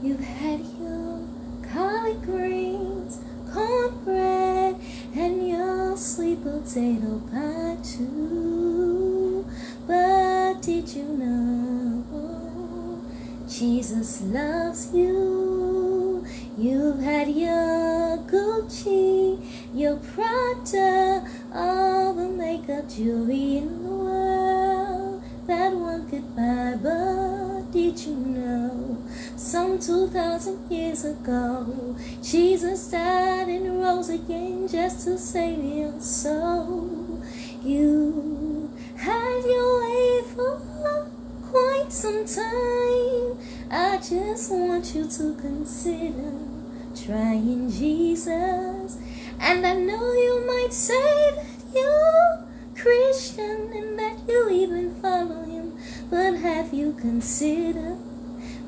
You've had your collard greens, cornbread, and your sweet potato pie too. But did you know Jesus loves you? You've had your Gucci, your Prada, all the makeup jewelry in the world that one could buy. But did you know some 2,000 years ago Jesus died and rose again just to save your soul? You had your way for quite some time. I just want you to consider trying Jesus. And I know you might say that you're Christian and that you even follow him. But have you considered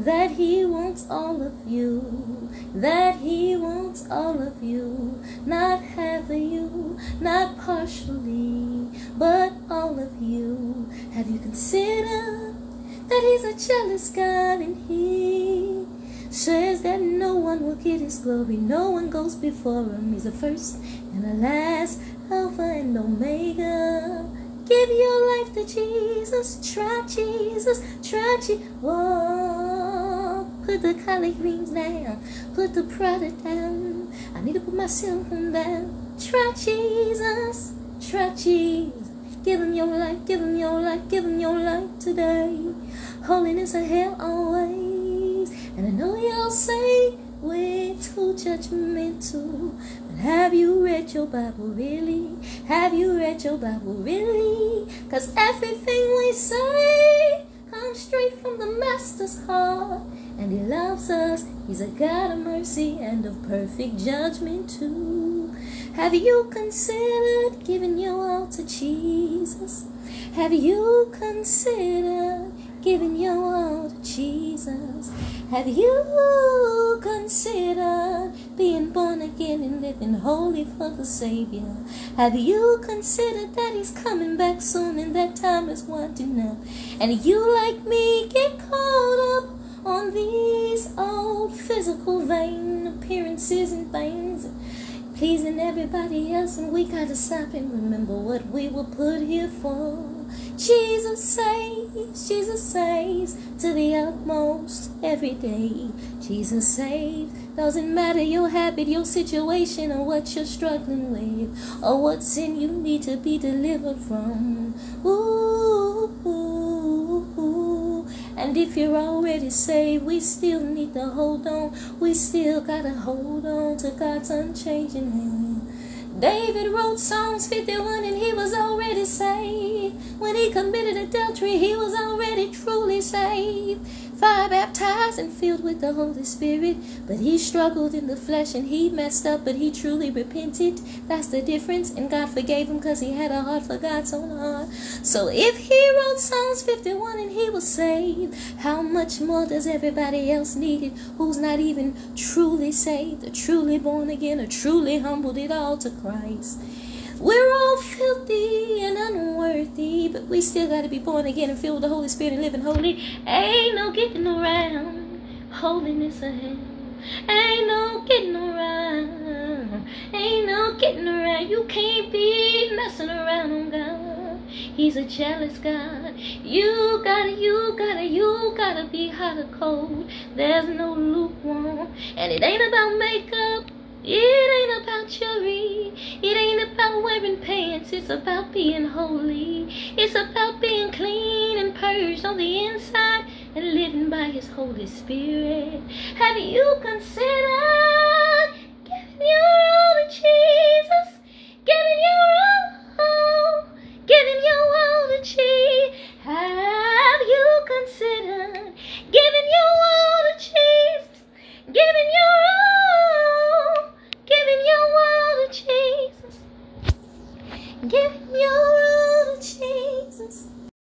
that he wants all of you? That he wants all of you, not half of you, not partially, but all of you. Have you considered that he's a jealous God and he says that no one will get his glory, no one goes before him. He's the first and the last, Alpha and Omega. Give your life to Jesus, try Jesus, try Jesus. Oh, put the collard greens down, put the product down. I need to put my phone down. Try Jesus, try Jesus. Give him your life, give him your life, give him your life today. Holiness ahead always. And I know you'll say we're too judgmental. But have you read your Bible really? Have you read your Bible really? Cause everything we say comes straight from the Master's heart. And he loves us. He's a God of mercy and of perfect judgment too. Have you considered giving your all to Jesus? Have you considered giving your all to Jesus? Have you considered being born again and living holy for the Savior? Have you considered that He's coming back soon and that time is winding up? And you, like me, get caught up pleasing everybody else and we gotta stop and remember what we were put here for. Jesus saves jesus saves to the utmost every day. Jesus saves. Doesn't matter your habit your situation or what you're struggling with or what sin you need to be delivered from. Ooh, if you're already saved, we still need to hold on. We still gotta hold on to God's unchanging hand. David wrote Psalms 51 and he was already saved. When he committed adultery, he was already truly saved. Fire baptized and filled with the Holy Spirit. But he struggled in the flesh and he messed up, but he truly repented. That's the difference. And God forgave him because he had a heart for God's own heart. So if he wrote Psalms 51 and he was saved, how much more does everybody else need it who's not even truly saved, or truly born again, or truly humbled it all to Christ? We're all filthy and unworthy, but we still got to be born again and filled with the Holy Spirit and living holy. Ain't no getting around holiness ahead. Ain't no getting around. Ain't no getting around. You can't be messing around on God. He's a jealous God. You gotta, you gotta, you gotta be hot or cold. There's no lukewarm. And it ain't about makeup. It ain't about jewelry. It ain't about wearing pants. It's about being holy. It's about being clean and purged on the inside and living by His Holy Spirit. Have you considered